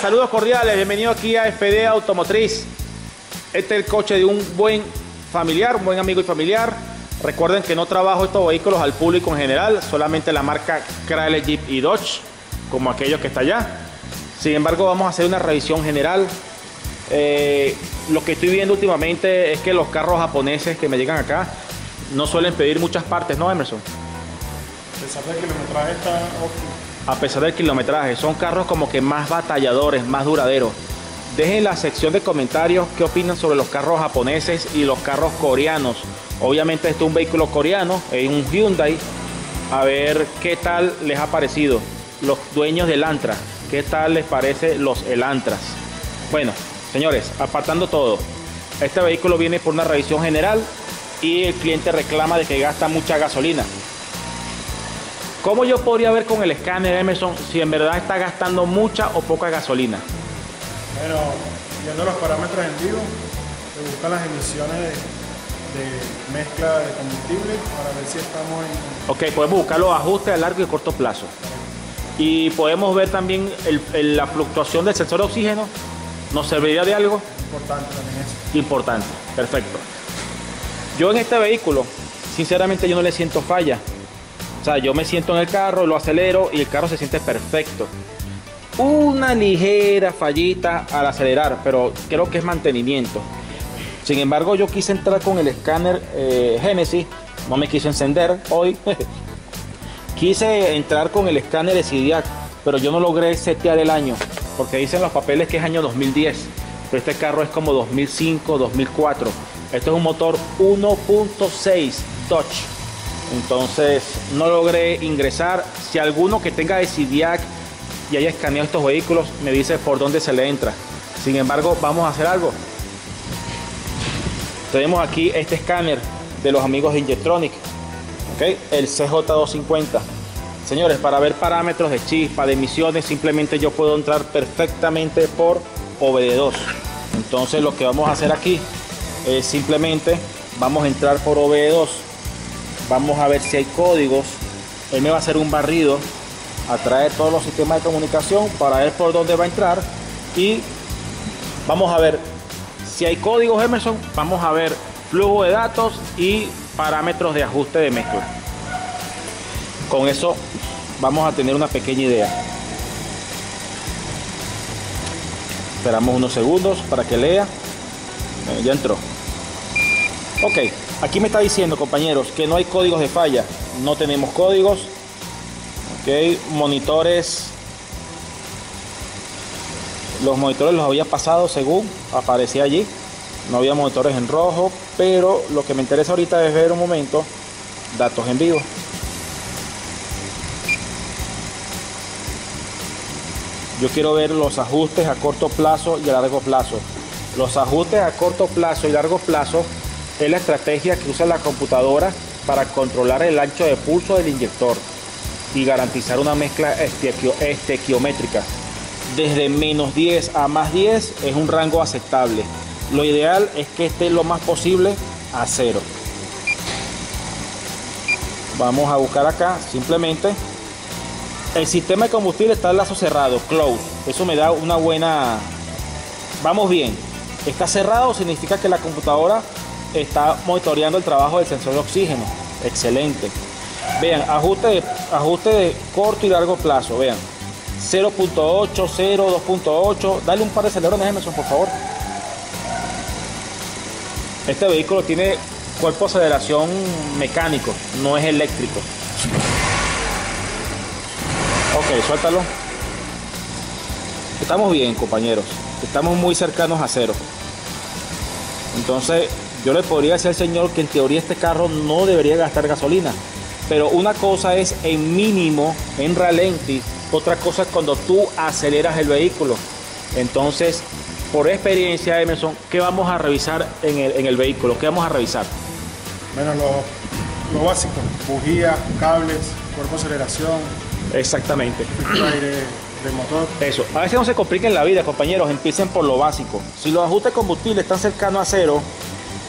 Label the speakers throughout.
Speaker 1: Saludos cordiales, bienvenido aquí a FD Automotriz. Este es el coche de un buen familiar, un buen amigo y familiar. Recuerden que no trabajo estos vehículos al público en general, solamente la marca Chrysler Jeep y Dodge, como aquellos que está allá. Sin embargo, vamos a hacer una revisión general. Eh, lo que estoy viendo últimamente es que los carros japoneses que me llegan acá no suelen pedir muchas partes, ¿no, Emerson?
Speaker 2: A pesar del kilometraje está óptimo.
Speaker 1: A pesar del kilometraje, son carros como que más batalladores, más duraderos. Dejen en la sección de comentarios qué opinan sobre los carros japoneses y los carros coreanos. Obviamente este es un vehículo coreano, es un Hyundai. A ver qué tal les ha parecido. Los dueños del Antra, qué tal les parece los Elantras. Bueno, señores, apartando todo. Este vehículo viene por una revisión general y el cliente reclama de que gasta mucha gasolina. ¿Cómo yo podría ver con el escáner Emerson si en verdad está gastando mucha o poca gasolina?
Speaker 2: Bueno, viendo los parámetros en vivo, se buscan las emisiones de, mezcla de combustible para ver si estamos en...
Speaker 1: Ok, podemos buscar los ajustes a largo y corto plazo. Y podemos ver también el- el- la fluctuación del sensor de oxígeno. ¿Nos serviría de algo?
Speaker 2: Importante también eso.
Speaker 1: Importante, perfecto. Yo en este vehículo, sinceramente yo no le siento falla. O sea, yo me siento en el carro, lo acelero y el carro se siente perfecto. Una ligera fallita al acelerar, pero creo que es mantenimiento. Sin embargo, yo quise entrar con el escáner eh, Genesis, no me quiso encender hoy. quise entrar con el escáner de Zodiac, pero yo no logré setear el año, porque dicen los papeles que es año 2010, pero este carro es como 2005, 2004. Esto es un motor 1.6 Dodge. Entonces no logré ingresar. Si alguno que tenga de Zodiac y haya escaneado estos vehículos, me dice por dónde se le entra. Sin embargo, vamos a hacer algo. Tenemos aquí este escáner de los amigos de Injetronic, ¿ok? el CJ250. Señores, para ver parámetros de chispa, de emisiones, simplemente yo puedo entrar perfectamente por OBD2. Entonces lo que vamos a hacer aquí es simplemente vamos a entrar por OBD2. Vamos a ver si hay códigos. Él me va a hacer un barrido a traer todos los sistemas de comunicación para ver por dónde va a entrar y vamos a ver si hay códigos Emerson, vamos a ver flujo de datos y parámetros de ajuste de mezcla. Con eso vamos a tener una pequeña idea. Esperamos unos segundos para que lea. Eh, ya entró. Ok, aquí me está diciendo compañeros que no hay códigos de falla. No tenemos códigos. Ok, monitores. Los monitores los había pasado según aparecía allí. No había monitores en rojo, pero lo que me interesa ahorita es ver un momento datos en vivo. Yo quiero ver los ajustes a corto plazo y a largo plazo. Los ajustes a corto plazo y largo plazo es la estrategia que usa la computadora para controlar el ancho de pulso del inyector y garantizar una mezcla estequio- estequiométrica. Desde menos 10 a más 10 es un rango aceptable. Lo ideal es que esté lo más posible a cero. Vamos a buscar acá simplemente el sistema de combustible está en lazo cerrado, close. Eso me da una buena. Vamos bien. Está cerrado significa que la computadora está monitoreando el trabajo del sensor de oxígeno. Excelente. Vean, ajuste de, ajuste de corto y largo plazo. Vean. 0.8, 0, 2.8. Dale un par de acelerones, Emerson, por favor. Este vehículo tiene cuerpo de aceleración mecánico, no es eléctrico. Ok, suéltalo. Estamos bien, compañeros. Estamos muy cercanos a cero. Entonces, yo le podría decir al señor que en teoría este carro no debería gastar gasolina. Pero una cosa es en mínimo, en ralenti. Otra cosa es cuando tú aceleras el vehículo. Entonces, por experiencia, Emerson, ¿qué vamos a revisar en el, en el vehículo? ¿Qué vamos a revisar?
Speaker 2: Bueno, lo, lo básico, bujía, cables, cuerpo de aceleración,
Speaker 1: Exactamente.
Speaker 2: aire del motor.
Speaker 1: Eso, a veces no se compliquen la vida, compañeros, empiecen por lo básico. Si los ajustes de combustible están cercanos a cero,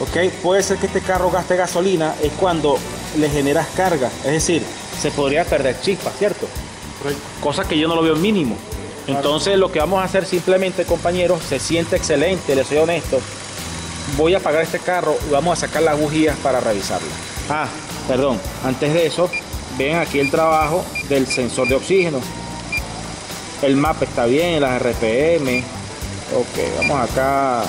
Speaker 1: ok, puede ser que este carro gaste gasolina, es cuando le generas carga, es decir, se podría perder chispa, ¿cierto?
Speaker 2: Correcto.
Speaker 1: Cosa que yo no lo veo mínimo. Entonces lo que vamos a hacer simplemente, compañeros, se siente excelente, les soy honesto. Voy a apagar este carro y vamos a sacar las bujías para revisarla. Ah, perdón, antes de eso, ven aquí el trabajo del sensor de oxígeno. El mapa está bien, las RPM. Ok, vamos acá.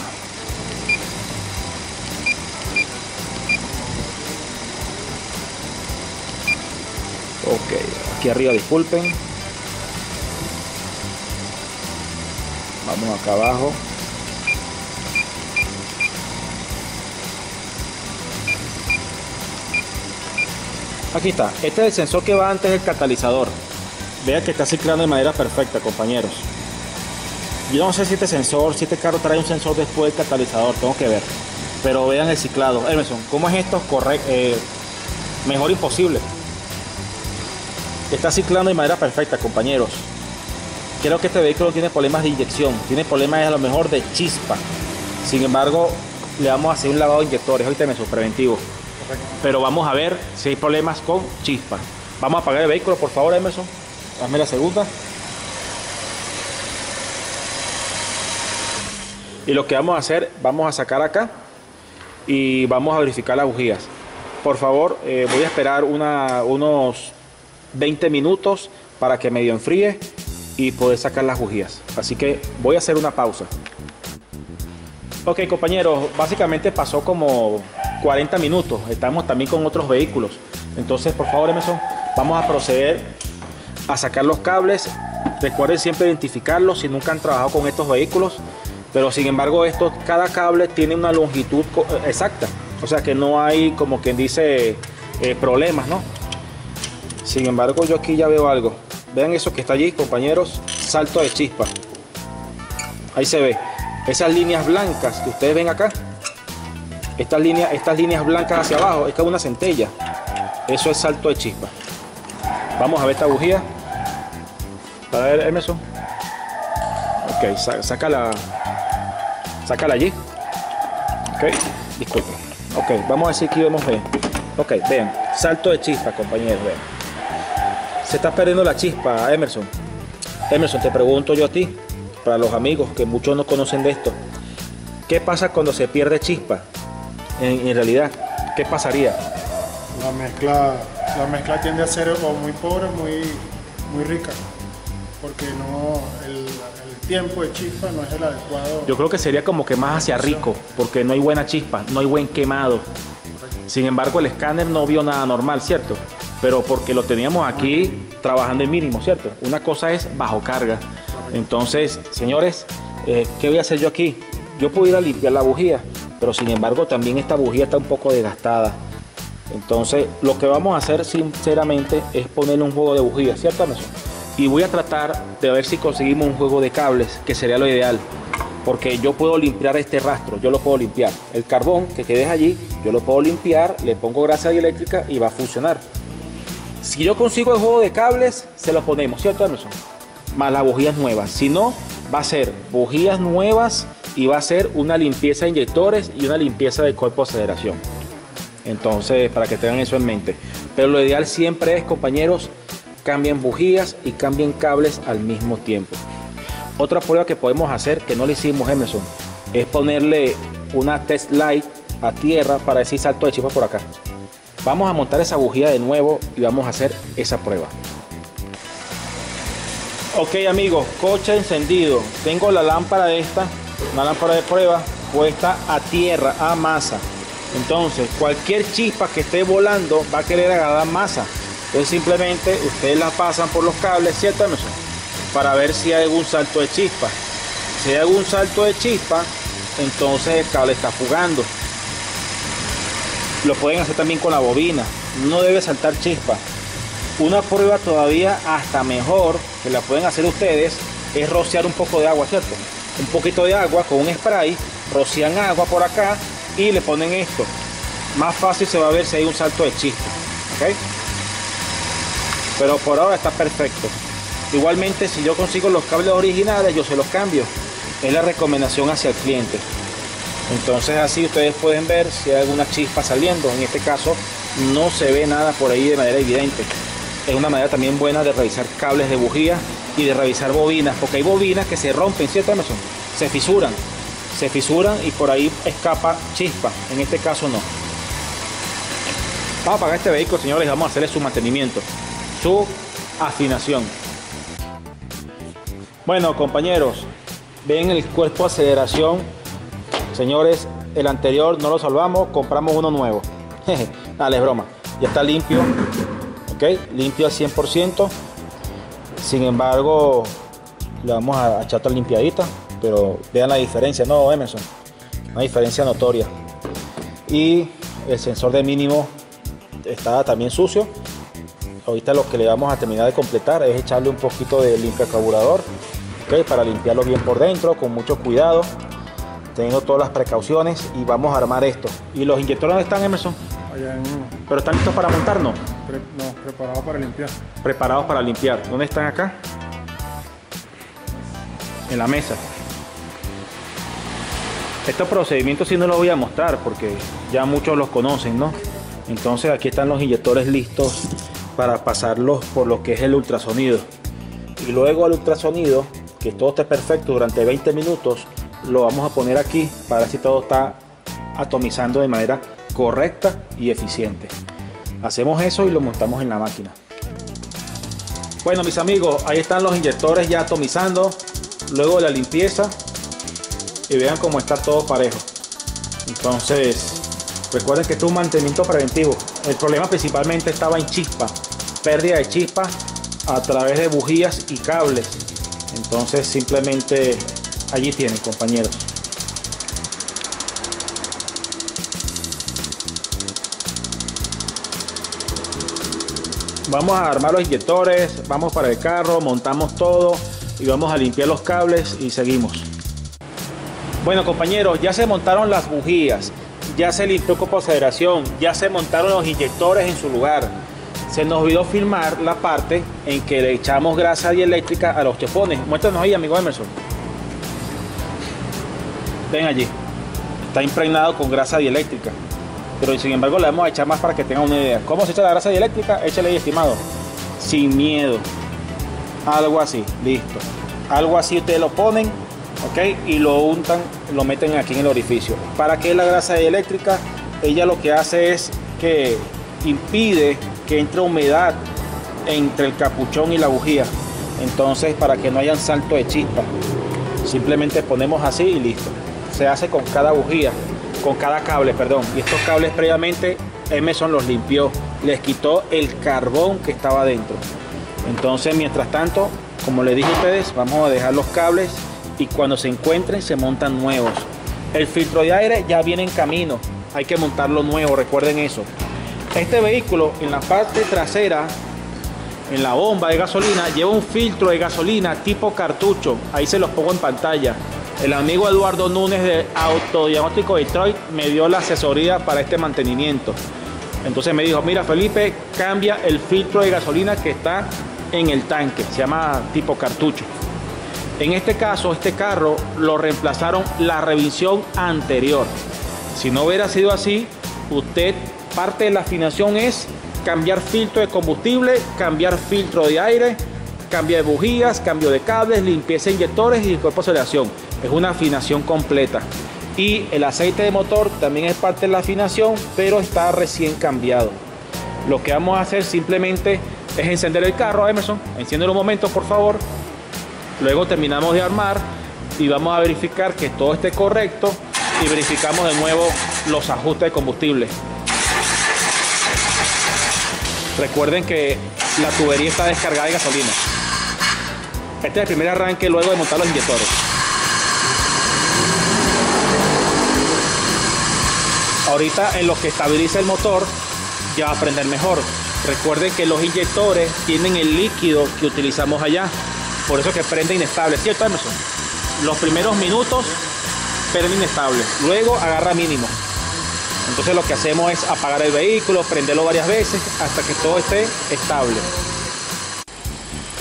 Speaker 1: Ok, aquí arriba disculpen. Vamos acá abajo. Aquí está. Este es el sensor que va antes del catalizador. Vean que está ciclando de manera perfecta, compañeros. Yo no sé si este sensor, si este carro trae un sensor después del catalizador, tengo que ver. Pero vean el ciclado. Emerson, ¿cómo es esto? Correcto. Eh, mejor imposible. Está ciclando de manera perfecta, compañeros. Creo que este vehículo tiene problemas de inyección, tiene problemas a lo mejor de chispa. Sin embargo, le vamos a hacer un lavado de inyectores, ahorita me preventivo. Pero vamos a ver si hay problemas con chispa. Vamos a apagar el vehículo, por favor, Emerson. Hazme la segunda. Y lo que vamos a hacer, vamos a sacar acá y vamos a verificar las bujías. Por favor, eh, voy a esperar unos 20 minutos para que medio enfríe y poder sacar las bujías. Así que voy a hacer una pausa. Ok compañeros, básicamente pasó como 40 minutos. Estamos también con otros vehículos. Entonces, por favor, Emerson, vamos a proceder a sacar los cables. Recuerden siempre identificarlos si nunca han trabajado con estos vehículos. Pero sin embargo, esto, cada cable tiene una longitud exacta. O sea que no hay, como quien dice, eh, problemas, ¿no? Sin embargo, yo aquí ya veo algo. Vean eso que está allí, compañeros. Salto de chispa. Ahí se ve. Esas líneas blancas que ustedes ven acá. Estas líneas, estas líneas blancas hacia abajo, es que es una centella. Eso es salto de chispa. Vamos a ver esta bujía. Para ver, Emerson. Ok, sácala. Sácala allí. Ok, disculpen. Ok, vamos a decir que vemos. Ok, vean. Salto de chispa, compañeros. Vean. Se está perdiendo la chispa, Emerson. Emerson, te pregunto yo a ti, para los amigos que muchos no conocen de esto, ¿qué pasa cuando se pierde chispa? En, realidad, ¿qué pasaría?
Speaker 2: La mezcla, la mezcla tiende a ser muy pobre, muy, muy rica, porque no el, tiempo de chispa no es el adecuado.
Speaker 1: Yo creo que sería como que más hacia rico, porque no hay buena chispa, no hay buen quemado. Sin embargo, el escáner no vio nada normal, ¿cierto? Pero porque lo teníamos aquí trabajando en mínimo, ¿cierto? Una cosa es bajo carga. Entonces, señores, eh, ¿qué voy a hacer yo aquí? Yo puedo ir a limpiar la bujía, pero sin embargo también esta bujía está un poco desgastada. Entonces, lo que vamos a hacer sinceramente es ponerle un juego de bujía, ¿cierto, Amazon? Y voy a tratar de ver si conseguimos un juego de cables, que sería lo ideal. Porque yo puedo limpiar este rastro, yo lo puedo limpiar. El carbón que quede allí, yo lo puedo limpiar, le pongo grasa eléctrica y va a funcionar. Si yo consigo el juego de cables, se lo ponemos, ¿cierto, Emerson? Más las bujías nuevas. Si no, va a ser bujías nuevas y va a ser una limpieza de inyectores y una limpieza de cuerpo de aceleración. Entonces, para que tengan eso en mente. Pero lo ideal siempre es, compañeros, cambien bujías y cambien cables al mismo tiempo. Otra prueba que podemos hacer, que no le hicimos Emerson, es ponerle una test light a tierra para decir salto de chispa por acá. Vamos a montar esa bujía de nuevo y vamos a hacer esa prueba. Ok amigos, coche encendido. Tengo la lámpara de esta, una lámpara de prueba puesta a tierra, a masa. Entonces, cualquier chispa que esté volando va a querer agarrar masa. Entonces simplemente ustedes la pasan por los cables, ¿cierto? Para ver si hay algún salto de chispa. Si hay algún salto de chispa, entonces el cable está fugando. Lo pueden hacer también con la bobina. No debe saltar chispa. Una prueba todavía hasta mejor que la pueden hacer ustedes es rociar un poco de agua, ¿cierto? Un poquito de agua con un spray, rocian agua por acá y le ponen esto. Más fácil se va a ver si hay un salto de chispa. ¿ok? Pero por ahora está perfecto. Igualmente, si yo consigo los cables originales, yo se los cambio. Es la recomendación hacia el cliente. Entonces así ustedes pueden ver si hay alguna chispa saliendo. En este caso no se ve nada por ahí de manera evidente. Es una manera también buena de revisar cables de bujía y de revisar bobinas, porque hay bobinas que se rompen, ¿cierto Emerson? Se fisuran, se fisuran y por ahí escapa chispa. En este caso no. Vamos a apagar este vehículo, señores, vamos a hacerle su mantenimiento, su afinación. Bueno, compañeros, ven el cuerpo de aceleración. Señores, el anterior no lo salvamos, compramos uno nuevo. Dale, broma. Ya está limpio, ok, limpio al 100%. Sin embargo, le vamos a echar otra limpiadita, pero vean la diferencia, no, Emerson, una diferencia notoria. Y el sensor de mínimo está también sucio. Ahorita lo que le vamos a terminar de completar es echarle un poquito de limpia carburador ¿okay? para limpiarlo bien por dentro, con mucho cuidado, teniendo todas las precauciones y vamos a armar esto. ¿Y los inyectores dónde están, Emerson?
Speaker 2: Allá en uno.
Speaker 1: ¿Pero están listos para montarnos?
Speaker 2: Pre- no, preparado para limpiar.
Speaker 1: Preparados para limpiar. ¿Dónde están acá? En la mesa. Estos procedimientos sí no los voy a mostrar porque ya muchos los conocen, ¿no? Entonces aquí están los inyectores listos para pasarlos por lo que es el ultrasonido. Y luego al ultrasonido, que todo esté perfecto durante 20 minutos, lo vamos a poner aquí para ver si todo está atomizando de manera correcta y eficiente. Hacemos eso y lo montamos en la máquina. Bueno mis amigos, ahí están los inyectores ya atomizando. Luego la limpieza. Y vean cómo está todo parejo. Entonces, recuerden que esto es un mantenimiento preventivo. El problema principalmente estaba en chispa. Pérdida de chispa a través de bujías y cables. Entonces simplemente allí tienen compañeros. Vamos a armar los inyectores, vamos para el carro, montamos todo y vamos a limpiar los cables y seguimos. Bueno compañeros, ya se montaron las bujías, ya se limpió con aceleración, ya se montaron los inyectores en su lugar. Se nos olvidó filmar la parte en que le echamos grasa dieléctrica a los chefones. Muéstranos ahí, amigo Emerson. Ven allí. Está impregnado con grasa dieléctrica. Pero sin embargo le vamos a echar más para que tengan una idea. ¿Cómo se echa la grasa dieléctrica? Échale ahí, estimado. Sin miedo. Algo así, listo. Algo así ustedes lo ponen, ¿ok? Y lo untan, lo meten aquí en el orificio. ¿Para qué la grasa dieléctrica? Ella lo que hace es que impide que entre humedad entre el capuchón y la bujía. Entonces, para que no haya salto de chispa, simplemente ponemos así y listo. Se hace con cada bujía, con cada cable, perdón. Y estos cables previamente Emerson los limpió, les quitó el carbón que estaba dentro. Entonces, mientras tanto, como les dije a ustedes, vamos a dejar los cables y cuando se encuentren se montan nuevos. El filtro de aire ya viene en camino, hay que montarlo nuevo, recuerden eso. Este vehículo en la parte trasera, en la bomba de gasolina, lleva un filtro de gasolina tipo cartucho. Ahí se los pongo en pantalla. El amigo Eduardo Núñez de Autodiagnóstico Detroit me dio la asesoría para este mantenimiento. Entonces me dijo, mira Felipe, cambia el filtro de gasolina que está en el tanque. Se llama tipo cartucho. En este caso, este carro lo reemplazaron la revisión anterior. Si no hubiera sido así, usted parte de la afinación es cambiar filtro de combustible, cambiar filtro de aire, cambio de bujías, cambio de cables, limpieza de inyectores y cuerpo de aceleración. Es una afinación completa. Y el aceite de motor también es parte de la afinación, pero está recién cambiado. Lo que vamos a hacer simplemente es encender el carro, Emerson. Enciéndelo un momento, por favor. Luego terminamos de armar y vamos a verificar que todo esté correcto y verificamos de nuevo los ajustes de combustible. Recuerden que la tubería está descargada de gasolina. Este es el primer arranque luego de montar los inyectores. Ahorita en lo que estabiliza el motor ya va a prender mejor. Recuerden que los inyectores tienen el líquido que utilizamos allá. Por eso que prende inestable, ¿cierto Emerson? Los primeros minutos prende inestable, luego agarra mínimo. Entonces lo que hacemos es apagar el vehículo, prenderlo varias veces hasta que todo esté estable.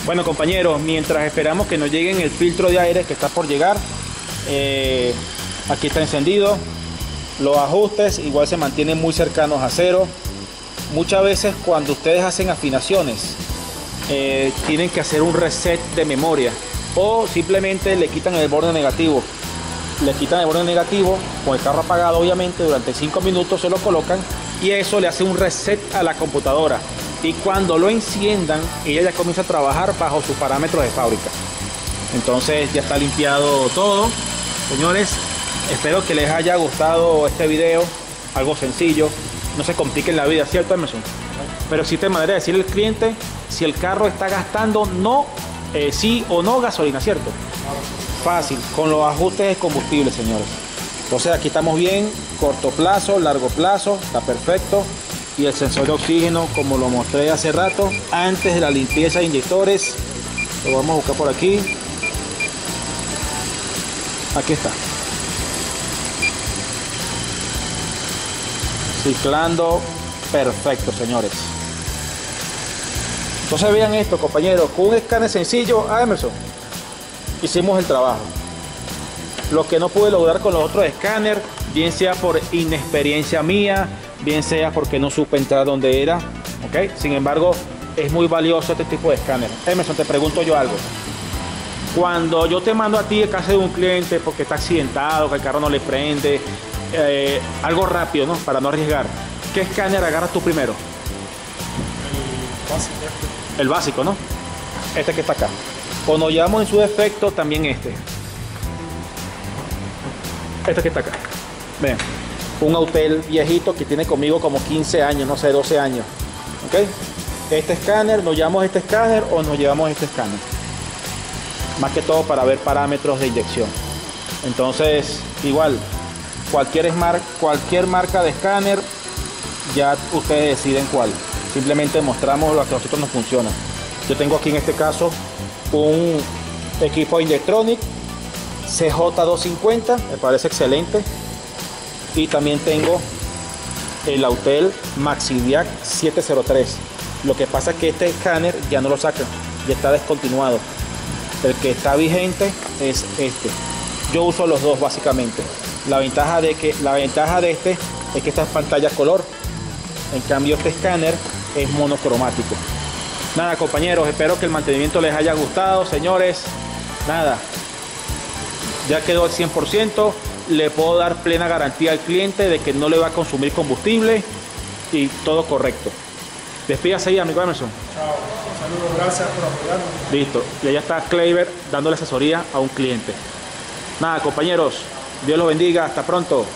Speaker 1: Bueno compañeros, mientras esperamos que nos lleguen el filtro de aire que está por llegar, eh, aquí está encendido. Los ajustes igual se mantienen muy cercanos a cero. Muchas veces cuando ustedes hacen afinaciones, eh, tienen que hacer un reset de memoria o simplemente le quitan el borde negativo. Le quitan el borde negativo con el carro apagado obviamente durante 5 minutos se lo colocan y eso le hace un reset a la computadora y cuando lo enciendan ella ya comienza a trabajar bajo sus parámetros de fábrica. Entonces ya está limpiado todo. Señores, espero que les haya gustado este video, algo sencillo, no se compliquen la vida, ¿cierto Emerson? Pero existe manera de decirle al cliente si el carro está gastando no, eh, sí o no gasolina, ¿cierto? Fácil, con los ajustes de combustible, señores. Entonces aquí estamos bien, corto plazo, largo plazo, está perfecto. Y el sensor de oxígeno, como lo mostré hace rato, antes de la limpieza de inyectores, lo vamos a buscar por aquí. Aquí está. Ciclando perfecto, señores. Entonces vean esto, compañeros, con un escáner sencillo, a Emerson, hicimos el trabajo. Lo que no pude lograr con los otros escáneres, bien sea por inexperiencia mía, bien sea porque no supe entrar donde era, ¿ok? Sin embargo, es muy valioso este tipo de escáner. Emerson, te pregunto yo algo. Cuando yo te mando a ti a casa de un cliente porque está accidentado, que el carro no le prende, eh, algo rápido, ¿no? Para no arriesgar. ¿Qué escáner agarras tú primero?
Speaker 2: El básico.
Speaker 1: El básico, ¿no? Este que está acá. O nos llevamos en su defecto también este. Este que está acá. Vean. Un Autel viejito que tiene conmigo como 15 años, no sé, 12 años. ¿Ok? Este escáner, nos llevamos este escáner o nos llevamos este escáner. Más que todo para ver parámetros de inyección. Entonces, igual, cualquier, cualquier marca de escáner, ya ustedes deciden cuál. Simplemente mostramos lo que a nosotros nos funciona. Yo tengo aquí en este caso un equipo Inyectronic CJ250, me parece excelente. Y también tengo el Autel Maxidiac 703. Lo que pasa es que este escáner ya no lo sacan, ya está descontinuado. El que está vigente es este. Yo uso los dos básicamente. La ventaja de que la ventaja de este es que esta es pantalla color. En cambio este escáner es monocromático. Nada, compañeros, espero que el mantenimiento les haya gustado, señores. Nada. Ya quedó al 100%, le puedo dar plena garantía al cliente de que no le va a consumir combustible y todo correcto. Despídase ahí, amigo Emerson.
Speaker 2: Chao. Saludos, gracias por apoyarnos.
Speaker 1: Listo. Y allá está Kleiber dándole asesoría a un cliente. Nada, compañeros. Dios los bendiga. Hasta pronto.